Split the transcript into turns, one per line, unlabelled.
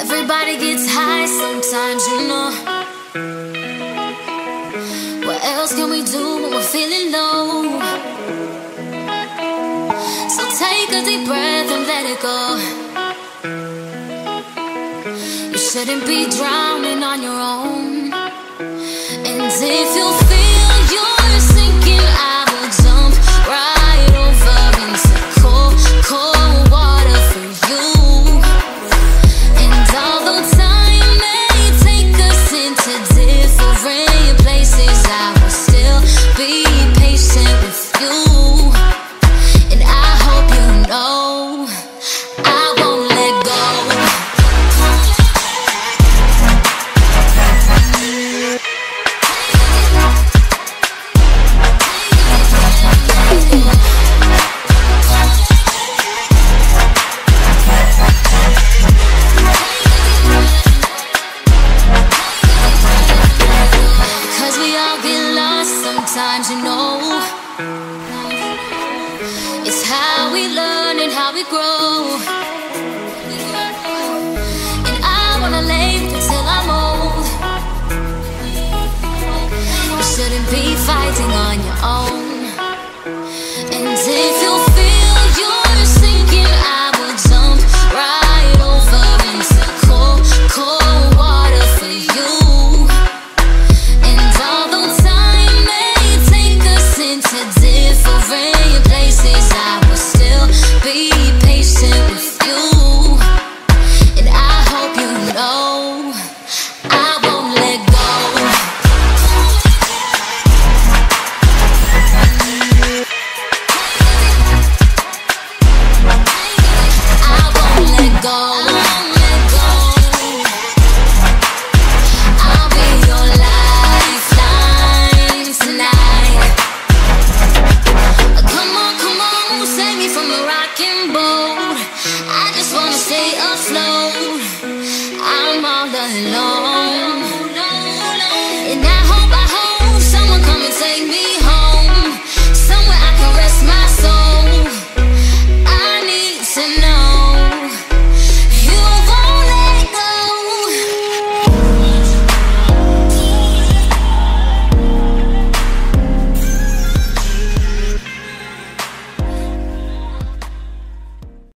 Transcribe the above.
Everybody gets high sometimes, you know. What else can we do when we're feeling low? So take a deep breath and let it go. You shouldn't be drowning on your own. And sometimes, you know. It's how we learn and how we grow. And I wanna live until I'm old. You shouldn't be fighting on your own. from a rocking boat.